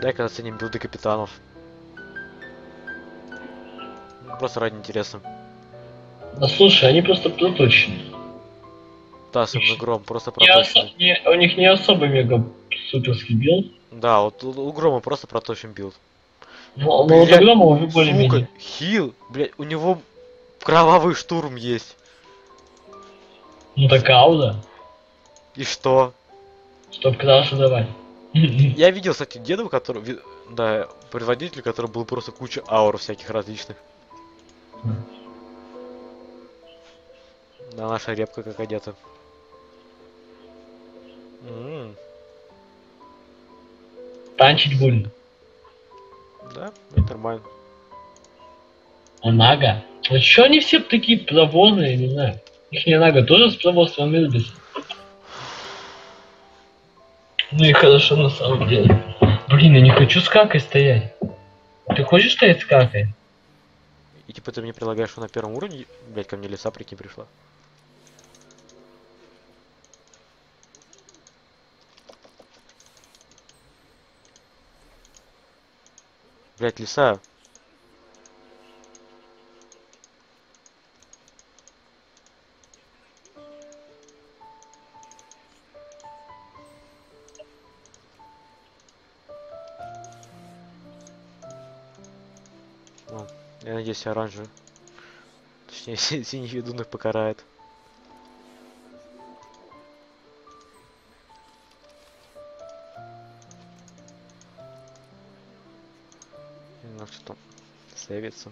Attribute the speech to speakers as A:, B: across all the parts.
A: Дай-ка оценим билды капитанов. Ну, Просто ради интереса.
B: Да слушай, они просто проточные.
A: Да, с гром, просто проточный.
B: не- у них не особо мега суперский билд.
A: Да, вот у у грома просто проточен билд.
B: Но, но у Тагрома уже более-менее.
A: Сука, хил, блядь, у него кровавый штурм есть.
B: Ну так ауда,
A: И что?
B: чтоб крашу давать.
A: Я видел, кстати, деда, у которого, ви- да, производитель, который был просто куча аур всяких различных. Да, наша репка как одета. М,
B: Танчить будем.
A: Да, это нормально.
B: А Нага? А чё они все такие проворные, не знаю. Их не Нага тоже с проворством любит. Ну и хорошо на самом деле. Блин, я не хочу с какой стоять. Ты хочешь стоять с какой?
A: И типа ты мне предлагаешь, что на первом уровне, блядь, ко мне лиса, прикинь, пришла. Блядь, лиса. Надеюсь, оранжевый. Точнее, си- синий ведун их покарает. Ну что там? Сейвится.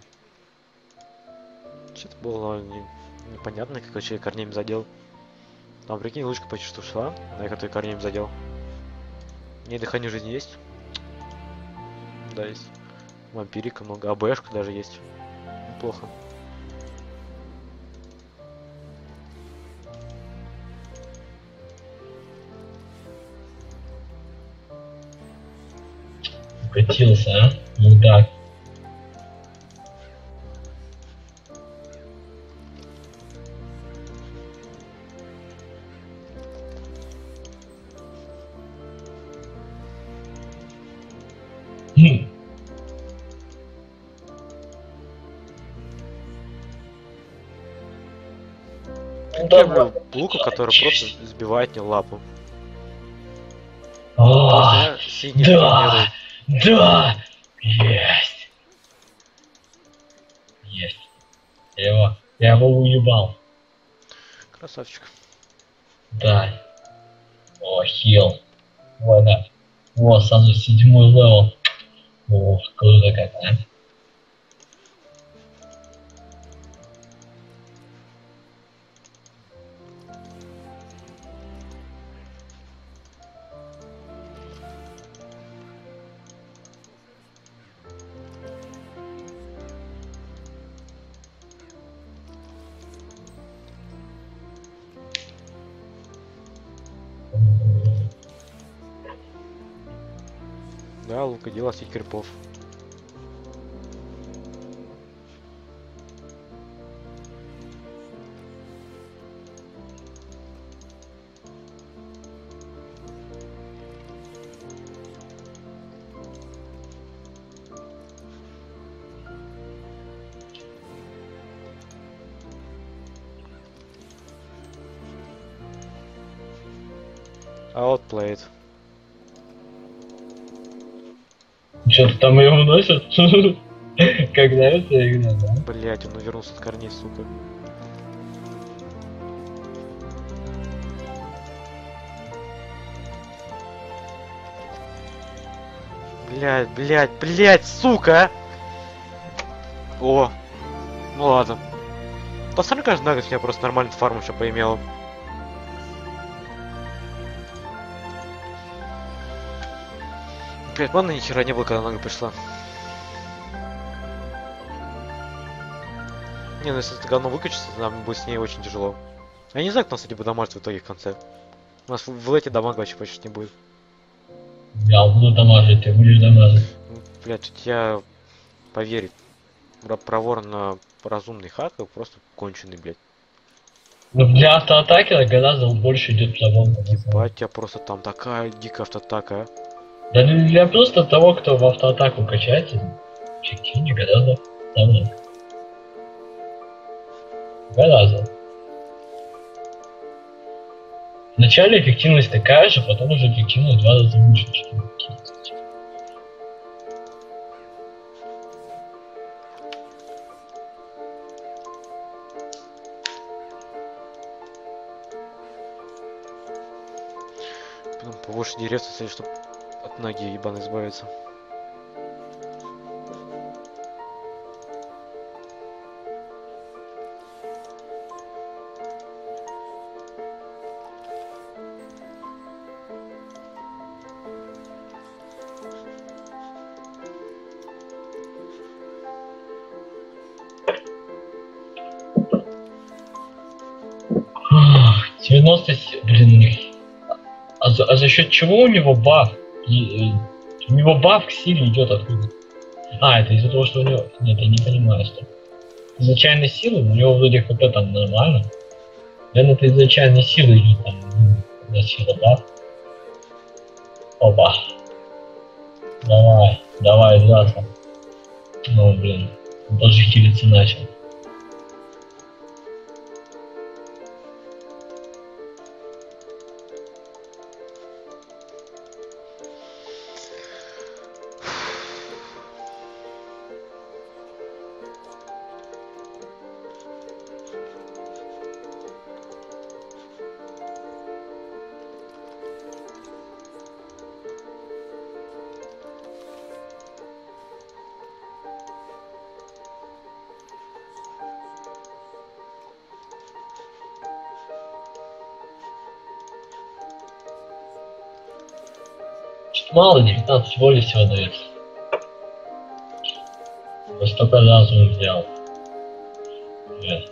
A: Что-то было не- непонятно, как вообще корнеем задел. Там, прикинь, лучка почти что шла, на которой корнеем задел. Не дыхание жизни есть? Да, есть. Вампирика много, АБшка даже есть. Неплохо.
B: Укатился, а? Мудак. Хм.
A: Который просто сбивает мне лапу. Синий
B: да. Да! Есть! Есть. Я его, я его уебал.
A: Красавчик.
B: Да. О, heal. Вот да. О, сразу седьмой level. О, круто как, а?
A: Да, лука делал сеть крипов.
B: Носят? Как нравится игра, да?
A: Блять, он увернулся от корней, сука. Блять, блять, блять, сука! О, ну ладно. Посмотри, кажется, нагость я просто нормально фарму еще поимел. Блять, ладно, ни хера не было, когда нога пришла. Не, ну если это говно выкачится, то нам будет с ней очень тяжело. Я не знаю, кто нас, кстати, будет в итоге в конце. У нас в, в эти дамага вообще почти не будет.
B: Я буду дамажить, ты будешь дамажить.
A: Тут я поверить. Про- Проворно разумный хакер просто конченый, блядь.
B: Ну для автоатаки гораздо больше идет плавон.
A: Ебать, у тебя просто там такая дикая автоатака. а.
B: Да для просто того, кто в автоатаку качается, чекини гораздо давно. Гораздо. Вначале эффективность такая же, потом уже эффективность в два раза выше, чем эффективность.
A: Потом побольше деревца, если чтобы от ноги ебаной избавиться.
B: Ах, 97, блин. А за, а за счет чего у него баф? И, э, у него баф к силе идет откуда? А, это из-за того, что у него... Нет, я не понимаю, что. Из-за чайной силы у него вроде хп там нормально. Наверное, это из-за чайной силы идет там, ну, когда сила баф. Опа. Давай, давай, драться. Ну, блин, даже хилиться начал. Мало, 19 воли всего дается. Я столько разумом взял. Блядь.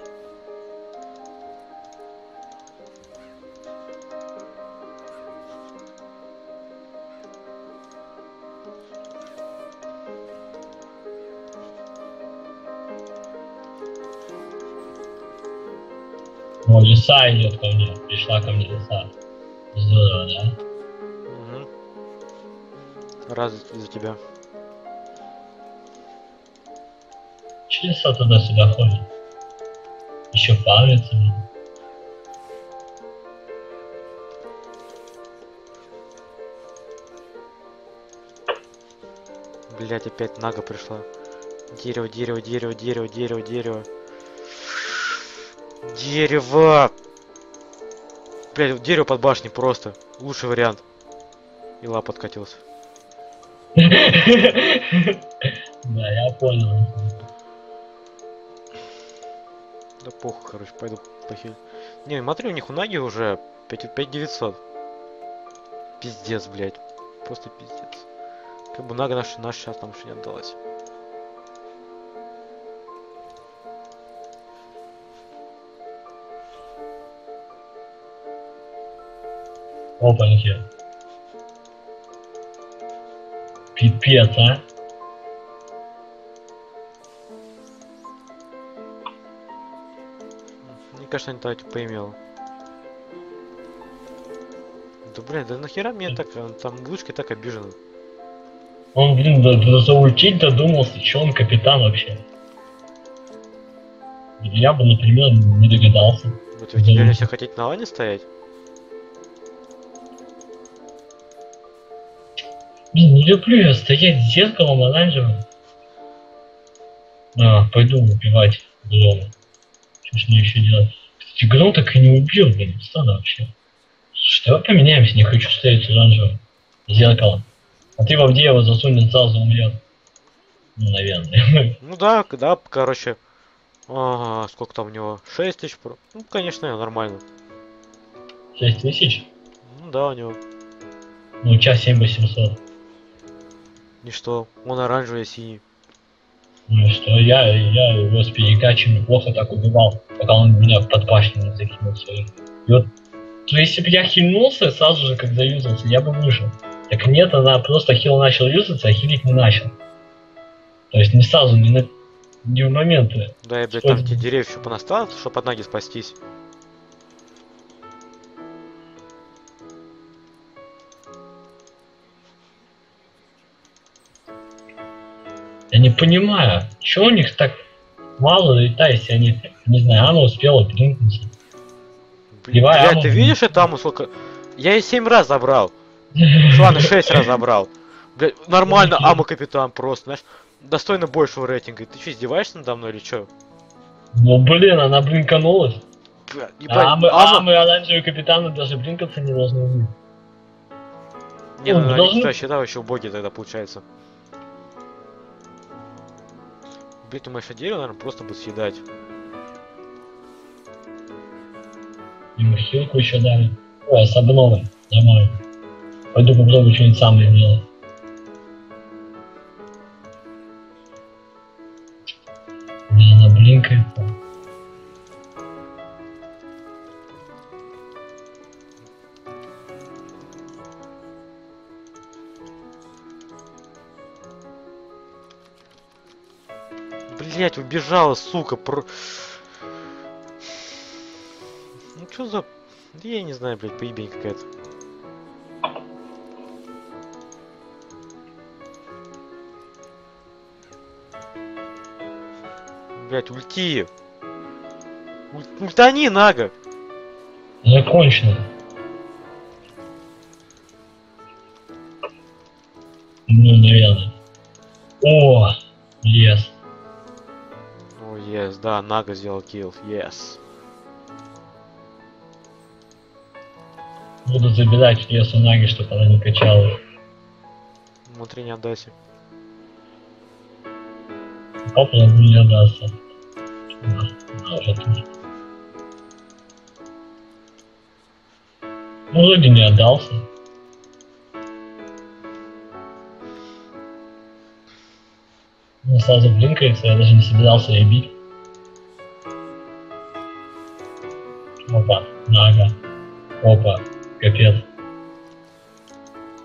B: О, лиса идет ко мне. Пришла ко мне лиса. Здорово, да?
A: Рад за тебя.
B: Че лиса туда-сюда ходит? Еще блин.
A: Блять, опять нага пришла. Дерево, дерево, дерево, дерево, дерево, дерево. Дерево! Блять, дерево под башней просто. Лучший вариант. И лап подкатился.
B: Да, я понял.
A: Да похуй, короче, пойду похиль. Не, смотри, у них у Наги уже 5 5900. Пиздец, блядь. Просто пиздец. Как бы Нага наша, наша сейчас там еще не отдалась.
B: Опаньки. Пипец, а?
A: Мне кажется, они так поимел. Да блин, да нахера мне так, э, там Лучки так обижен.
B: Он, блин, да, да заультить додумался, че он капитан вообще. Я бы, например, не догадался.
A: Вот вы теперь все хотите на лане стоять?
B: Блин, не люблю я стоять с зеркалом оранжевым. А, пойду убивать Грома. Что ж мне еще делать? Кстати, Гром так и не убил, блин, странно вообще. Слушай, давай поменяемся, не хочу стоять с оранжевым. Зеркалом. А ты в Авдеева засунет сразу умрет. Ну, наверное.
A: Ну да, да, короче. Ага, сколько там у него? 6 тысяч? про- Ну, конечно, нормально.
B: 6 тысяч?
A: Ну да, у него.
B: Ну, час 7 800.
A: И что? Он оранжевый, синий.
B: Ну что, я, я его с перекачем неплохо так убивал, пока он меня под башню не закинул свою. И вот, то если бы я хильнулся сразу же, как заюзался, я бы выжил. Так нет, она просто хил начал юзаться, а хилить не начал. То есть не сразу, не, на, не в моменты.
A: Да, я, блядь, там эти деревья еще понаставил, чтобы от ноги спастись.
B: Понимаю, что у них так мало летает, если они, не знаю, она успела тринкнуться.
A: Блин,
B: Давай, Аму.
A: ты видишь это Аму сколько? Я и 7 раз забрал. Ладно, 6 раз забрал. Блядь, нормально. Аму капитан просто, знаешь, достойно большего рейтинга. Ты что, издеваешься надо мной или что?
B: Ну блин, она блинканулась.
A: Бля,
B: А мы,
A: Аму-
B: а мы оранжевые капитаны даже блинкаться не должны.
A: Не,
B: ну,
A: ну,
B: должны-
A: что, считаю, вообще убогие тогда получается. Блин, думаешь, а дерево, наверное, просто будет съедать.
B: Ему хилку еще дали. Ой, с. Нормально. Пойду попробую что-нибудь сам сделать. Да, она блинкает.
A: Блять, убежала, сука, про... Ну что за... Да я не знаю, блядь, поебень какая-то. Блять, ульти! Уль- Ультани, Нага!
B: Закончено.
A: Да, Нага сделал килл, yes.
B: Буду забирать лес у Наги, чтобы она не качала.
A: Внутри не отдайся.
B: Попробую не отдастся. Ну, вроде не отдался. Ну, сразу блинкается, я даже не собирался ее бить. Нага. Опа, капец.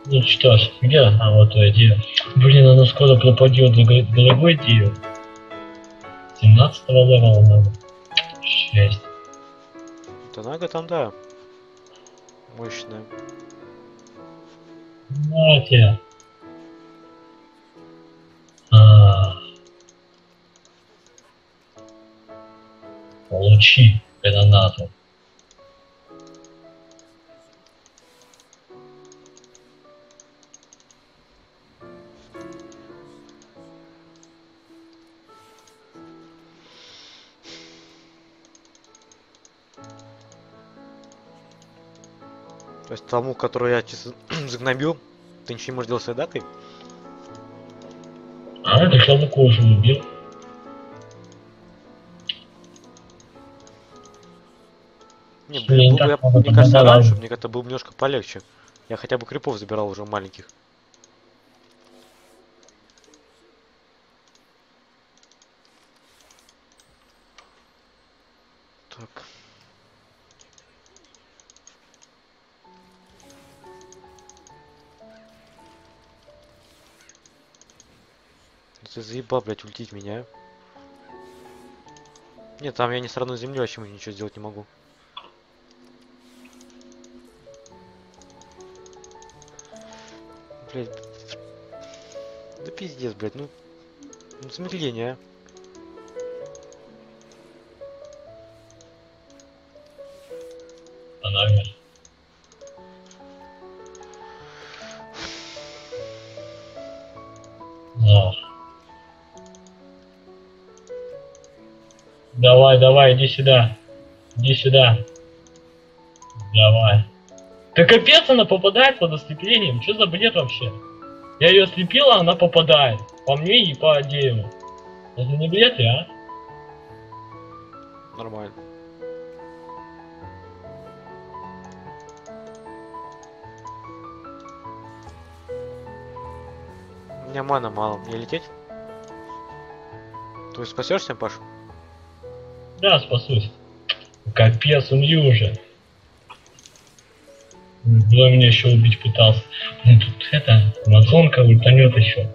B: Ну что ж, где? А, вот дерево. Блин, она скоро пропадет, дорогой, дерево. 17 левела надо. 6.
A: Да Нага там, да. Мощная.
B: На тебе. А. Получи гранату.
A: Тому, которого я чисто загнобил, ты ничего не можешь делать с этой?
B: А, это шелку уже убил.
A: Не,
B: Блин,
A: был бы я, мне кажется, раньше, мне как-то было бы немножко полегче. Я хотя бы крипов забирал уже маленьких. Ты заебал, блядь, ультить меня. Нет, там я не срану землю, вообще ничего сделать не могу. Блять. Да пиздец, блядь, ну. Ну замедление, а.
B: Она Давай, иди сюда. Иди сюда. Давай. Да капец, она попадает под ослеплением. Что за бред вообще? Я ее ослепила, она попадает. По мне и по дереву. Это не бред, ли, а?
A: Нормально. У меня мана мало. Мне лететь? Ты спасешься, Паш?
B: Да, спасусь. Капец, умри уже. Кто меня еще убить пытался. Блин, тут это, амазонка ультанет еще.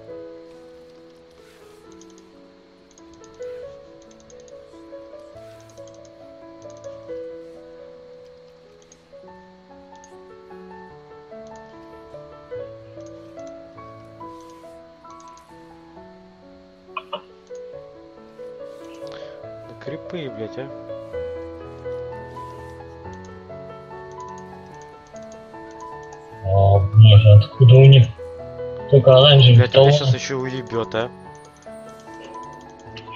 A: Блядь, а.
B: О, боже, откуда у них только оранжевый
A: Блядь, он сейчас еще уебет, а.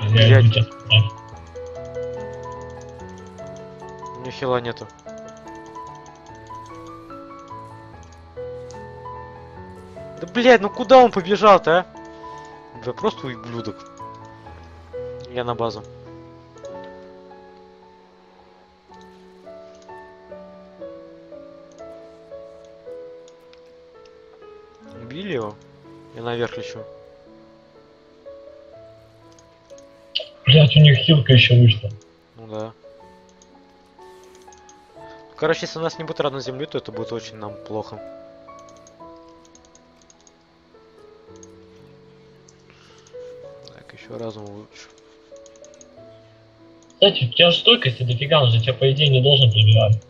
B: Я
A: блядь.
B: иду тебя спасать.
A: У меня хила нету. Да блядь, ну куда он побежал-то, а? Да просто ублюдок. Я на базу. Его? Я наверх лечу.
B: Блять, у них хилка еще вышла.
A: Ну да. Короче, если у нас не будет родной земли, то это будет очень нам плохо. Так, еще разум улучшу.
B: Кстати, у тебя же стойкости дофига, он же тебя по идее не должен пробивать.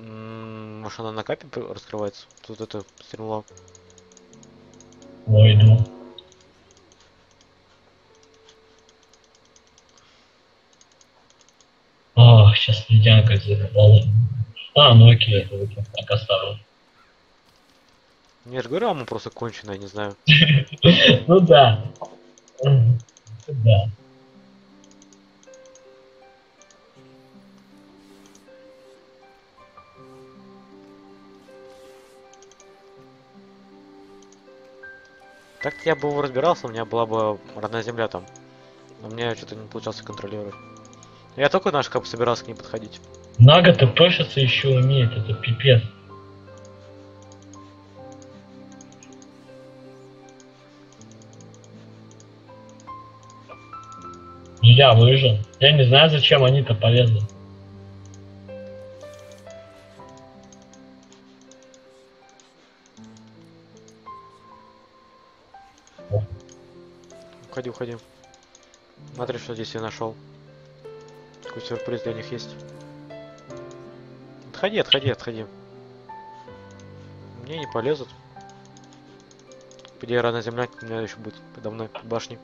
A: М, Может она на капе раскрывается? Тут это стремло.
B: Ой, иду. Ах, сейчас ледянка закопала. А, ну окей, это окей. Так оставлю.
A: Я же говорю, а мы просто конченая, не знаю.
B: Ну да. Да.
A: Так я бы его разбирался, у меня была бы родная земля там. Но мне что-то не получалось контролировать. Я только наш бы собирался к ней подходить.
B: Нага тпшиться еще умеет, это пипец. Я выжил. Я не знаю, зачем они-то полезны.
A: Уходи, уходи. Смотри, что здесь я нашел. Какой сюрприз для них есть. Отходи, отходи, отходи. Мне не полезут. По идее, рано земля у меня еще будет подо мной в башне.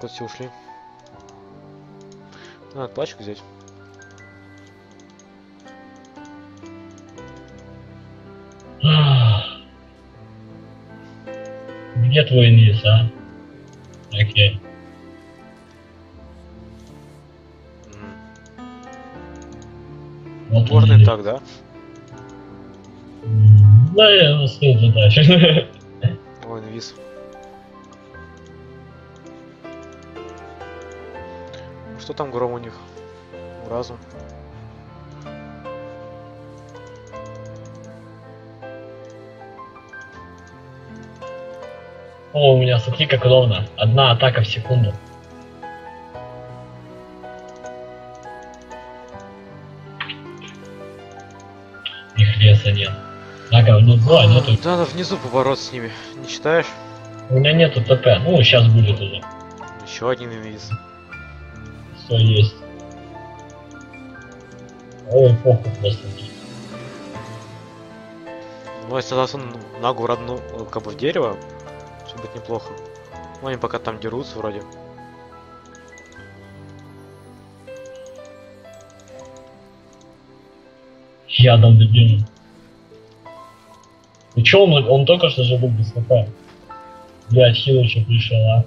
A: Куда все ушли. Надо пачку взять.
B: Где твой низ, а? Окей. Вот
A: Упорный
B: низ.
A: так, да?
B: Да, я успел задачу.
A: Ой, инвиз. Что там гром у них? Разум.
B: О, у меня, смотри, как ровно. Одна атака в секунду. Их леса нет. Ага, внизу, а нету.
A: Да, надо внизу побороться с ними. Не считаешь?
B: У меня нету ТП. Ну, сейчас будет уже.
A: Еще один инвиз.
B: Все есть. Ой, похуй просто.
A: Ну, если засуну ногу в родну, э, как бы в дерево, все будет неплохо. Ну, они пока там дерутся вроде.
B: Ядом дебильным. И чё он, он только что же был без ХП? Блять, хил еще пришел, а?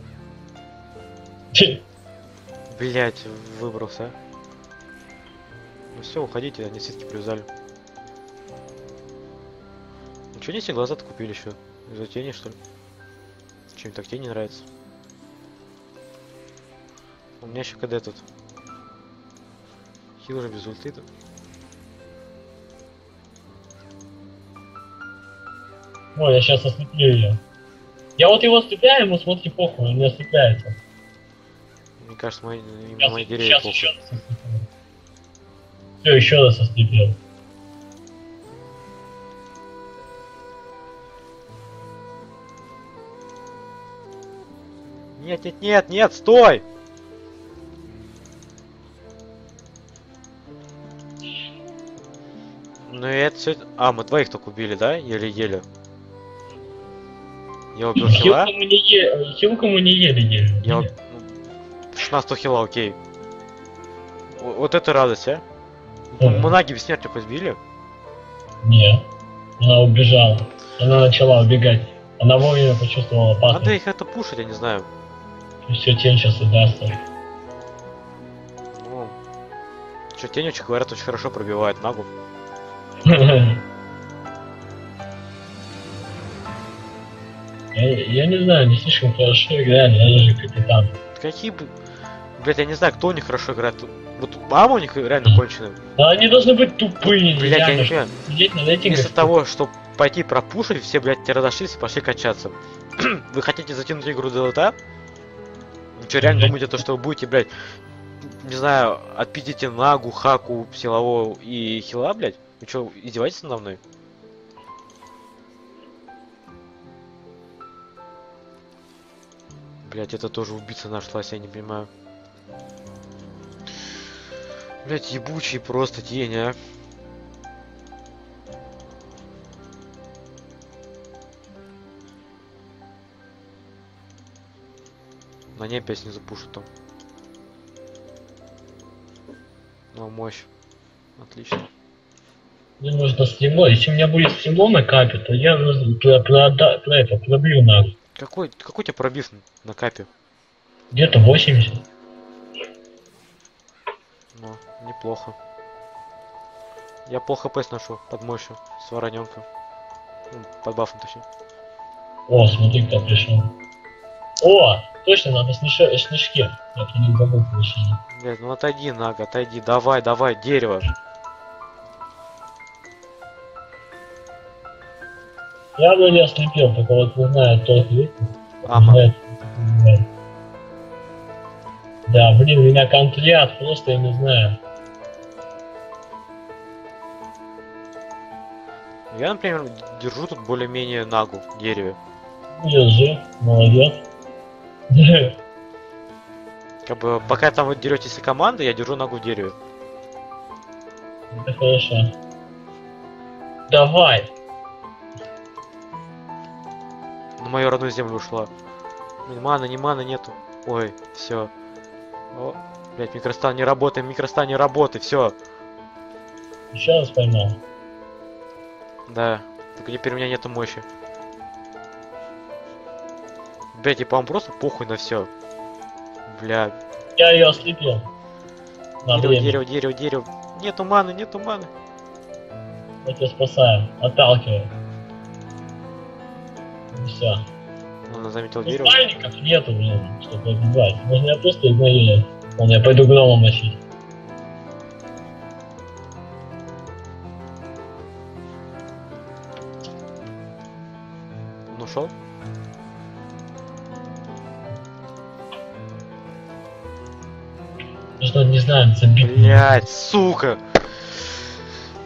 B: Ть,
A: Блять, выбрался. Ну все, уходите, они ситки привязали. Ничего не все глаза купили еще. Из-за тени, что ли? Чем так тени нравится? У меня еще КД тут. Хил уже без ульты тут.
B: Ой, я сейчас ослеплю ее. Я вот его ослепляю, ему смотри похуй, он не ослепляется.
A: Кажется, мои,
B: Сейчас,
A: мои деревья
B: сейчас еще раз. Все, еще раз ослепил.
A: Нет, нет, нет, нет, стой! Ну и это все... А, мы двоих только убили, да? Еле-еле. Я убил хила.
B: Хилку мы не ели, хилку мы не ели.
A: Я... уб- ну, 16 хила, окей. Вот это радость, а?
B: Да.
A: Мы наги бессмертия хоть били?
B: Нет. Она убежала. Она начала убегать. Она вовремя почувствовала
A: Надо
B: опасность.
A: их это пушить, я не знаю.
B: И все, тень сейчас удастся.
A: Ну... Что, тень очень, говорят, очень хорошо пробивает нагу.
B: Я, я не знаю, не слишком хорошо играли, я даже капитан.
A: Какие бы... Блять, я не знаю, кто у них хорошо играет. Вот мама у них реально конченая.
B: Да они должны быть тупые,
A: Блять, я не понимаю. Вместо того, чтобы пойти пропушить, все, блядь, разошлись и пошли качаться. вы хотите затянуть игру до ЛТА? Вы что, реально думаете, то, что вы будете, блядь, не знаю, отпиздите Нагу, Хаку, Силового и Хила, блядь? Вы что, издеваетесь надо мной? Блять, это тоже убийца нашлась, я не понимаю. Блять, ебучий просто тень, а. На ней опять не запушат там. Ну, мощь. Отлично.
B: Мне нужно стримло. Если у меня будет стримло на капе, то я про, про это пробью на
A: Какой, какой у тебя пробив на капе?
B: где-то 80.
A: Ну, неплохо. Я плохо хп сношу под мощью с вороненка. Ну, под бафом точнее.
B: О, смотри, кто пришел. О, точно, надо снеж- снежки. Я них забыл совершенно.
A: Блять, ну отойди, Нага, отойди. Давай, давай, дерево.
B: Я вроде ослепил, только вот не знаю, кто это.
A: Ама.
B: Не знает. Да, блин, меня контрят, просто я не знаю.
A: Я, например, держу тут более-менее Нагу в дереве.
B: Держи, молодец.
A: Как бы, пока там вы деретесь команды, я держу Нагу в дереве.
B: Это хорошо. Давай.
A: На мою родную землю ушла. Мана, не мана нету. Ой, все. О, блять, микростан не работает, микростан не работает, все.
B: Еще раз поймал.
A: Да, только теперь у меня нету мощи. Блять, и по-моему просто похуй на все. Бля,
B: Я ее ослепил. На
A: дерево,
B: время.
A: дерево, дерево, дерево. Нету маны, нету маны.
B: Я тебя спасаю. Отталкиваю. Все.
A: Ладно, заметил
B: Ну,
A: дерево.
B: спальников нету, блин, чтобы убивать. Можно я просто игнорировать. Ладно, я пойду гнома мочить.
A: Он?
B: Ну что, не знаю, забить.
A: Блять, сука!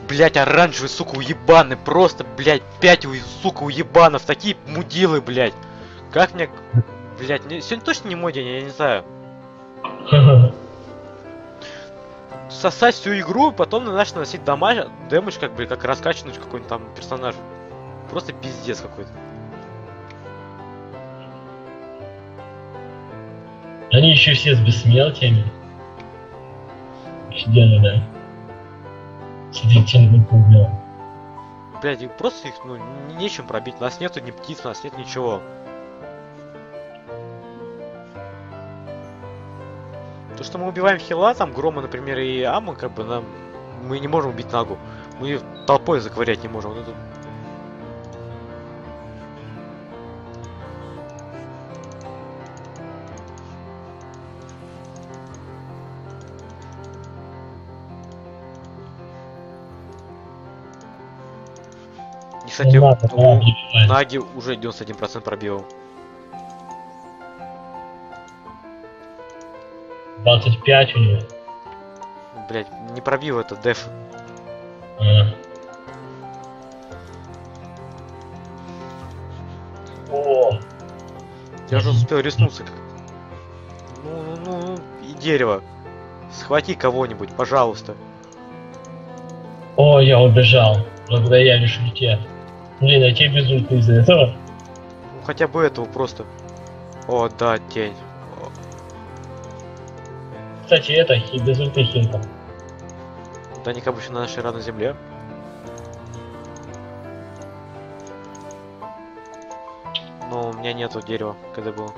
A: Блять, оранжевый, сука, уебаны, просто, блять, пять, сука, уебанов, такие мудилы, блять. Как мне, блять, сегодня точно не мой день, я не знаю. Сосать всю игру, потом начать наносить дамаж, дэмэдж, как бы, как раскачануть какой-нибудь там персонаж. Просто пиздец какой-то.
B: Они еще все с бессмертиями. Офигенно, да? Сидит тем убил.
A: Блять, просто их, ну, не- нечем пробить. У нас нету ни птиц, у нас нет ничего. То, что мы убиваем хила, там, Грома, например, и Аму, как бы нам... Мы не можем убить Нагу. Мы толпой заковырять не можем. Это- И, кстати,
B: Ну, надо,
A: у
B: убивать.
A: Наги уже 91% пробил.
B: 25 у него.
A: Блять, не пробил это деф.
B: А. О,
A: Я уже успел риснуться. как- Ну, ну, ну, и дерево. Схвати кого-нибудь, пожалуйста.
B: О, я убежал. Благодаря лишь ульте. Блин, а тебе без ульты из-за этого?
A: Ну, хотя бы этого просто. О, да, тень.
B: Кстати, это и без ульты хилка.
A: Да они как бы еще на нашей родной земле. Но у меня нету дерева, когда было.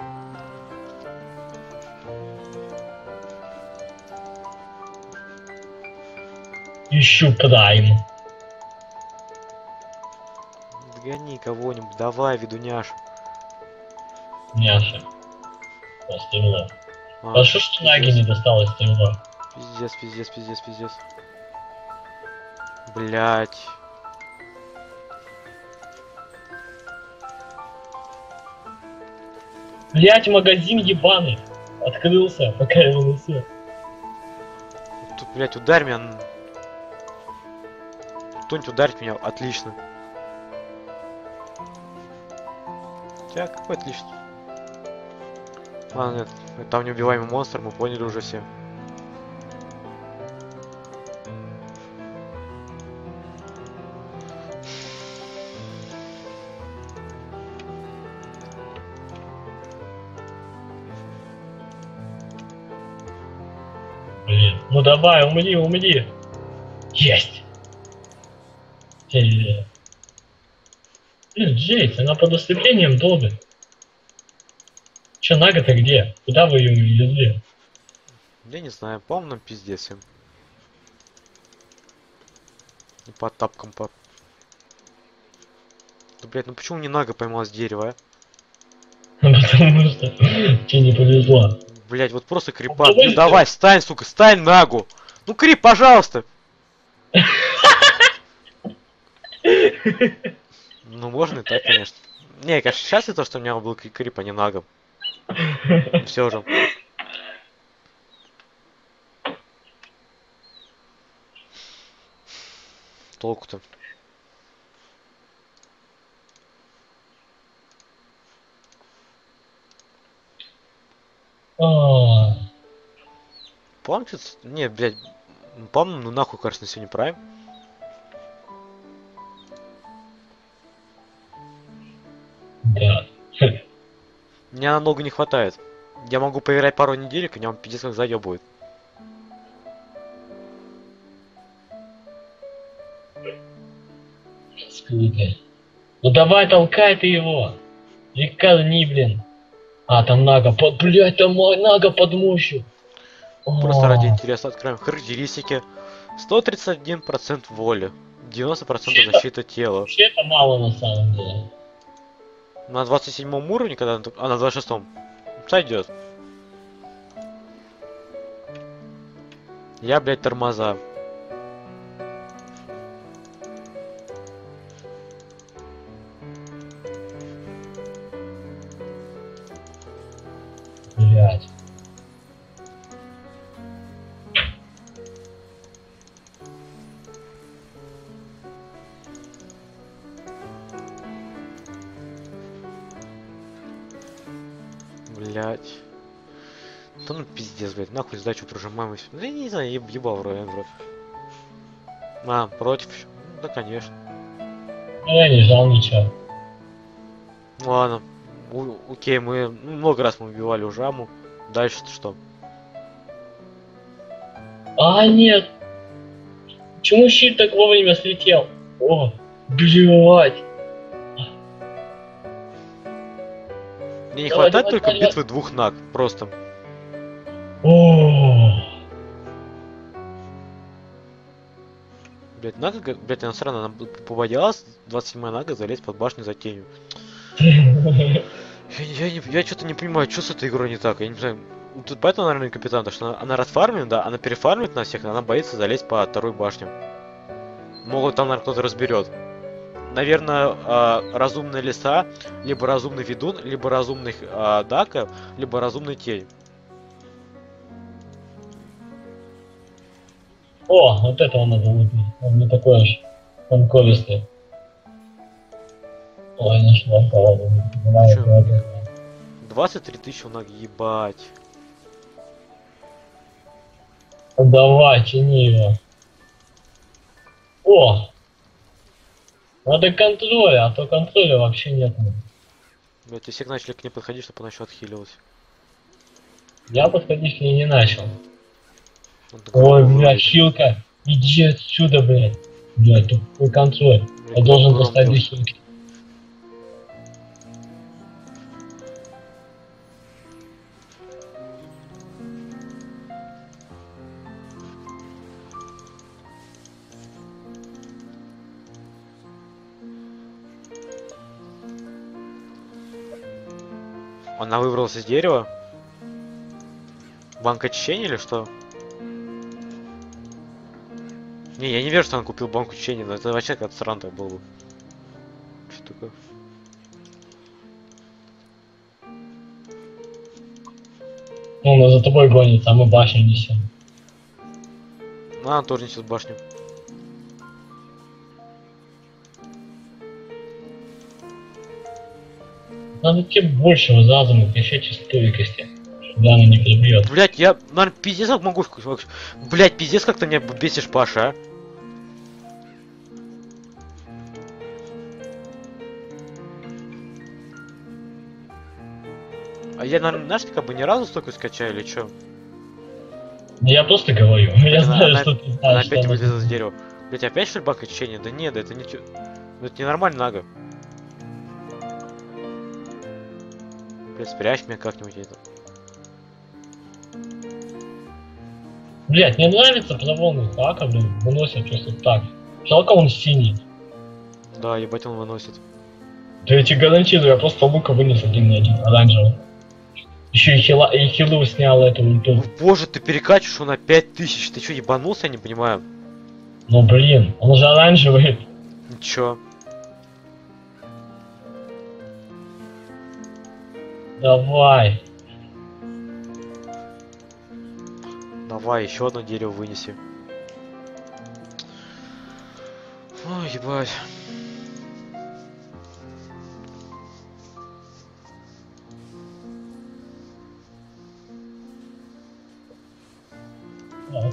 B: Ищу прайм.
A: Догони кого-нибудь, давай, ведуняш.
B: Няша. О, стремло.
A: А,
B: А что Наги не досталось стремло?
A: Пиздец, пиздец, пиздец, пиздец. Блять.
B: Блять, магазин ебаный. Открылся, пока я выносил.
A: Тут, блять, ударь меня. Кто-нибудь ударит меня, отлично. Какой отлично. Ладно, нет, там неубиваемый монстр, мы поняли уже все.
B: Блин. Ну давай, умри, умри. Есть. Э, Блин, Джейс, она под ослеплением долго. Че, Нага-то где? Куда вы ее увезли?
A: Я не знаю, по-моему, нам пиздец всем. И по тапкам по... Да, блядь, ну почему не Нага поймал с дерева, а?
B: Потому что тебе не повезло.
A: Блять, вот просто крипа.
B: давай
A: Ну
B: ты.
A: давай, стань, сука, стань нагу. Ну крип, пожалуйста. Ну можно и так, конечно. Не, конечно, счастлив то, что у меня был кри- крип, а не нагом. Все же. Толку-то. Помните? Не, блядь. По-моему, ну нахуй, кажется, на сегодня прайм. Мне на ногу не хватает. Я могу поиграть пару неделек, и он пиздец как заебывает.
B: Скрытый. Ну давай, толкай ты его. Рекорни, блин. А, там Нага под... Блять, там мой Нага под мощью.
A: Просто ради интереса откроем характеристики. 131% воли. 90%
B: Вообще-то-
A: защита тела.
B: Вообще это мало на самом деле.
A: На 27 уровне, когда... А, на 26 Сойдет. Я, блядь, тормоза. Нахуй сдачу прожимаем и всё. Да я не знаю, еб- ебал в рот, в рот. А, против? Ну, Да, конечно.
B: Ну, я не жал ничего.
A: Ну, Ладно. У- окей, мы ну, много раз мы убивали уже Аму. Дальше что?
B: А, нет. Почему щит так вовремя слетел? О, блять.
A: Мне не
B: Давай,
A: хватает
B: давай,
A: только
B: давай,
A: битвы двух наг. Просто.
B: О,
A: Блять, нага, га- блять, она срана, она побоялась 27 нага залезть под башню за тенью. Я, я, я что-то не понимаю, что с этой игрой не так, я не знаю. Тут поэтому, наверное, капитан, потому что она, она расфармлена, да, она перефармит на всех, но она боится залезть по второй башне. Могут там, наверное, кто-то разберет. Наверное, а, разумные леса, либо разумный ведун, либо разумный а, дака, либо разумный тень.
B: О, вот этого надо выпить. Он не такой уж танковистый. Ой, нашла давай.
A: 23 тысячи наг, ебать.
B: Давай, тяни его. О! Надо контроля, а то контроля вообще нет.
A: Блять, и все начали к ней подходить, чтобы она еще отхилилась.
B: Я подходить к ней не начал. Ой, бля, хилка, иди отсюда, блядь. Бля, тупой контроль. Я
A: Блядь,
B: должен достать хилки.
A: Она выбралась из дерева? Банк очищения или что? Не, я не верю, что он купил банку очищения, но это вообще как странно так было бы. Что такое?
B: Ну, она за тобой гонится, а мы башню несем.
A: Она тоже несет башню.
B: Надо тебе больше разума, качать стойкости, чтобы она не прибьет.
A: Блять, я, наверное, пиздец как могу... Блять, пиздец как ты меня бесишь, Паша, а? А я, наверное, знаешь, как бы ни разу столько скачаю или?
B: Да я просто говорю, я
A: она-
B: знаю,
A: она-
B: что ты
A: Она
B: знаешь.
A: опять
B: что она-
A: вылезла с дерева. Блять, опять что ли бак очищения? Да нет, да это не Ну это ненормально нага. Блять, спрячь меня как-нибудь это.
B: Блять, мне нравится плавонный хака, блин, выносят просто так. Жалко он синий.
A: Да, ебать он выносит.
B: Да я тебе гарантирую, я просто лука вынес один на один, оранжевый. Еще и, хила, и хилу снял эту ульту.
A: О, боже, ты перекачиваешь на 5000. Ты чё, ебанулся, я не понимаю.
B: Ну блин, он же оранжевый.
A: Ничего.
B: Давай.
A: Давай, еще одно дерево вынеси. Ой, ебать.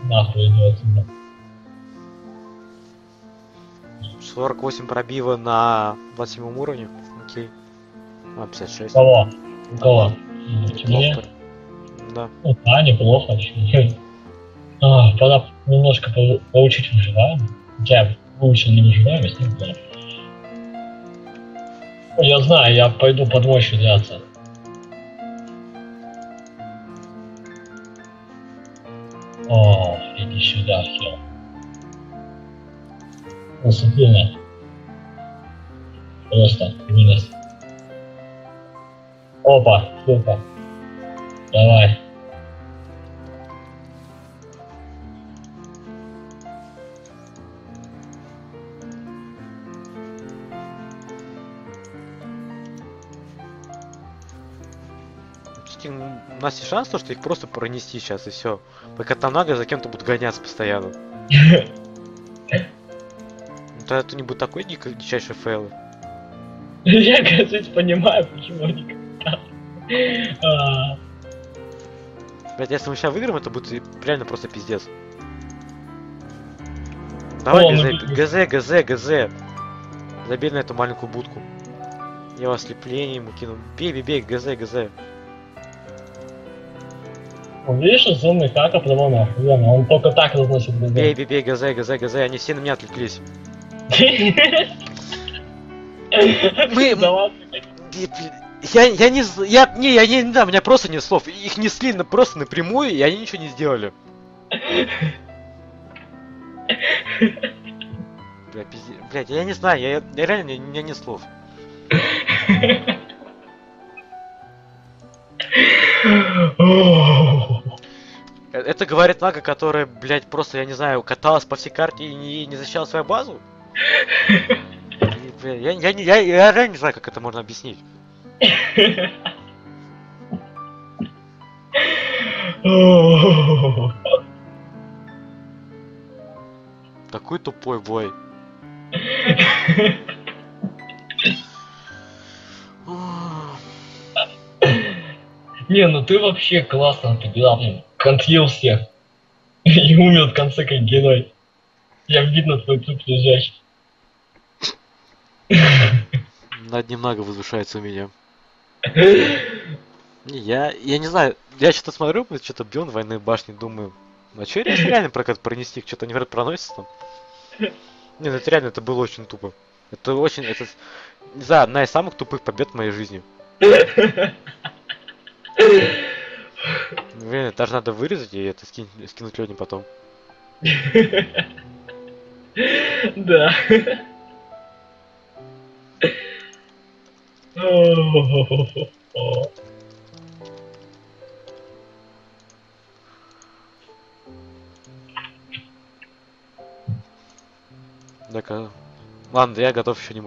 B: Нахуй отсюда.
A: 48 пробива на 27 уровне. Окей. А, 56.
B: Кого? У кого?
A: Неплохо. Да.
B: Ну, да, неплохо. А, пора немножко по- поучить выживание. Я выучил не выживаемость, не знаю. Я знаю, я пойду под мощью драться. О, иди сюда, хел. Насыпина. Просто вынес. Опа, супер.
A: Нас есть шанс, то, что их просто пронести сейчас и все. Пока там нага за кем-то будут гоняться постоянно. Ну, Тогда это не будет такой дико, дичайший fail.
B: Я, кажется, понимаю, почему они как-то... А,
A: Блять, если мы сейчас выиграем, это будет реально просто пиздец. Давай, ГЗ. ГЗ, ГЗ, ГЗ. Забей на эту маленькую будку. Я вас ослепление ему кину. Бей, бей, бей, ГЗ, ГЗ.
B: Видишь, зумный хака прямо охуенно, он только так разносит ГЗ.
A: Бей, бей, бей, ГЗ, ГЗ, ГЗ. Они все на меня отвлеклись. Мы-
B: Да
A: Я, я не, я, не, я не, знаю, у меня просто нет слов. Их несли на, просто напрямую, и они ничего не сделали. Бля, пизде... Блядь, я не знаю, я, я реально, у меня нет слов. Это говорит Нага, которая, блядь, просто, я не знаю, каталась по всей карте и не, не защищала свою базу? И, я, я, я, я реально не знаю, как это можно объяснить. Такой тупой бой.
B: Не, ну ты вообще классно отыграл, блин. Контрил всех. И умер в конце как герой. Я видно твой труп лежащий.
A: Над немного возвышается у меня. Не, Я, я не знаю, я что-то смотрю, что-то на военной башне, думаю, а что если реально про это пронести, что-то говорят проносится там? Не, ну это реально, это было очень тупо. Это очень, это, не знаю, одна из самых тупых побед в моей жизни. Блин, даже надо вырезать и это скинуть, скинуть Лене потом.
B: Да.
A: Так, а- ладно, я готов еще не